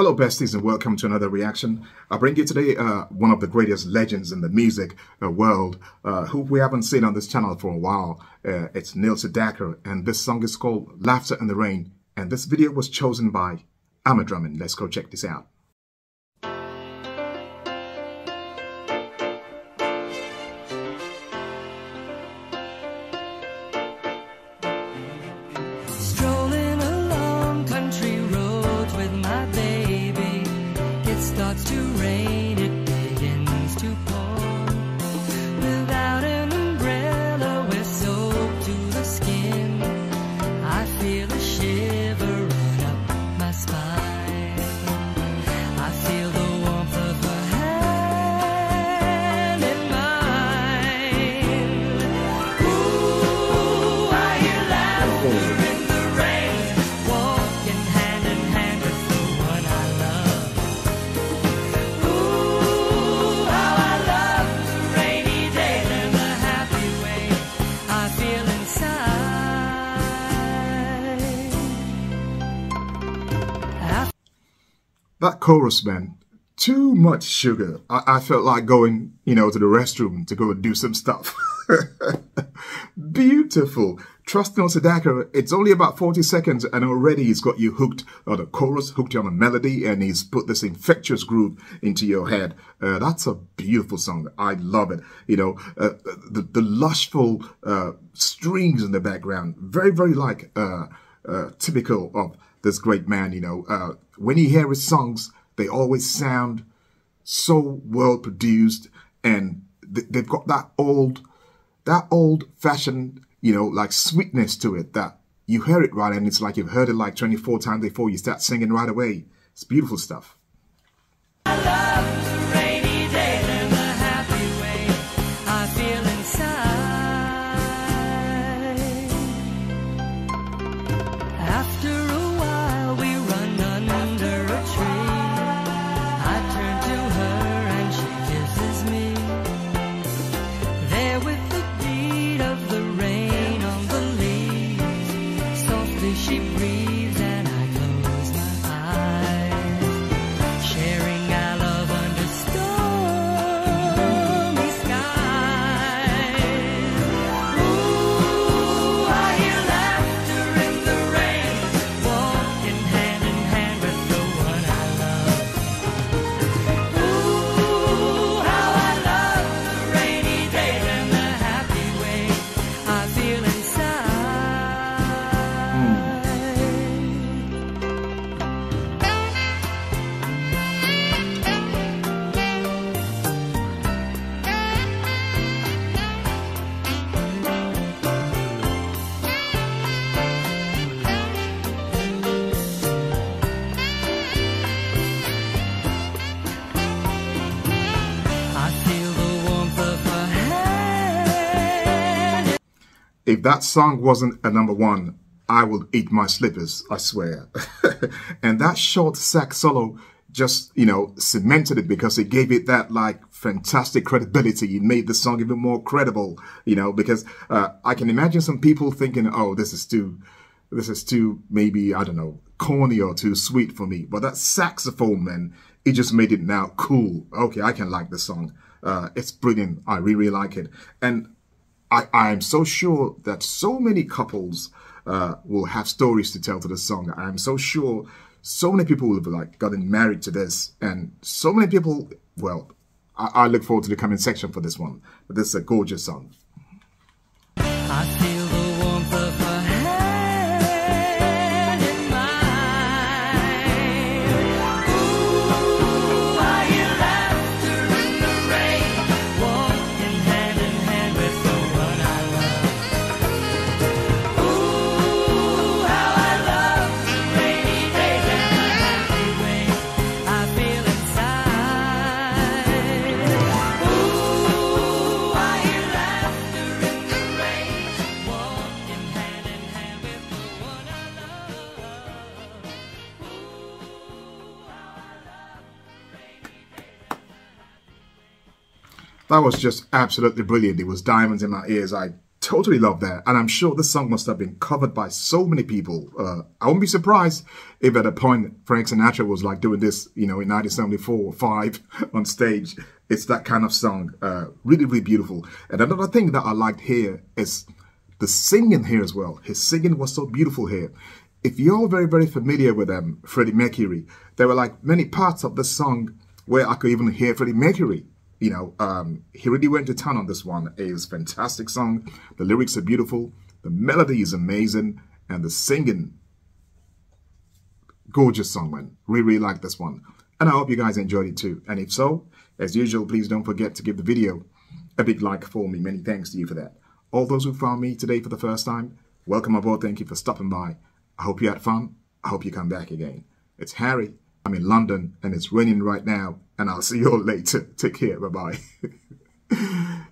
Hello, besties, and welcome to another reaction. I bring you today uh, one of the greatest legends in the music uh, world, uh, who we haven't seen on this channel for a while. Uh, it's Neil Sedaka, and this song is called Laughter in the Rain. And this video was chosen by Amma Drummond. Let's go check this out. Starts to rain, it begins to That chorus, man, too much sugar. I, I felt like going, you know, to the restroom to go and do some stuff. Beautiful. Trust Neil Sedaka, it's only about 40 seconds and already he's got you hooked on the chorus, hooked you on the melody, and he's put this infectious groove into your head. Uh, that's a beautiful song. I love it. You know, uh, the, the lushful uh, strings in the background, very, very like uh, uh, typical of this great man, you know. Uh, when you hear his songs, they always sound so well produced and th- they've got that old, that old fashioned, you know, like sweetness to it that you hear it right and it's like you've heard it like 24 times before you start singing right away. It's beautiful stuff. If that song wasn't a number one, I would eat my slippers, I swear. and that short sax solo just, you know, cemented it because it gave it that like fantastic credibility. It made the song even more credible, you know, because uh, I can imagine some people thinking, oh, this is too, this is too, maybe, I don't know, corny or too sweet for me. But that saxophone, man, it just made it now cool. Okay, I can like the song. Uh, it's brilliant. I really, really like it. And I, I'm so sure that so many couples uh, will have stories to tell to this song. I'm so sure so many people will have like gotten married to this, and so many people. Well, I, I look forward to the comment section for this one. But this is a gorgeous song. That was just absolutely brilliant. It was diamonds in my ears. I totally love that. And I'm sure this song must have been covered by so many people. Uh, I wouldn't be surprised if at a point Frank Sinatra was like doing this, you know, in 1974 or 5 on stage. It's that kind of song. Uh, really, really beautiful. And another thing that I liked here is the singing here as well. His singing was so beautiful here. If you're very, very familiar with um, Freddie Mercury, there were like many parts of the song where I could even hear Freddie Mercury you know, um, he really went to town on this one. It was a fantastic song. The lyrics are beautiful. The melody is amazing. And the singing, gorgeous song, man. Really, really like this one. And I hope you guys enjoyed it too. And if so, as usual, please don't forget to give the video a big like for me. Many thanks to you for that. All those who found me today for the first time, welcome aboard. Thank you for stopping by. I hope you had fun. I hope you come back again. It's Harri. I'm in London and it's raining right now and I'll see you all later. Take care. Bye bye.